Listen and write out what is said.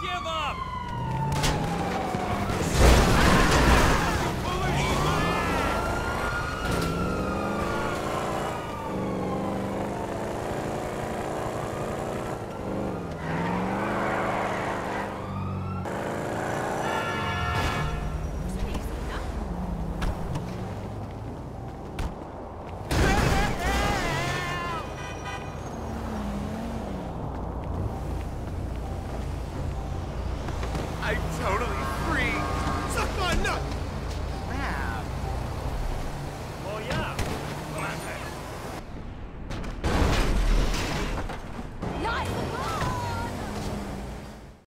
give up! I'm totally free. Suck my nut!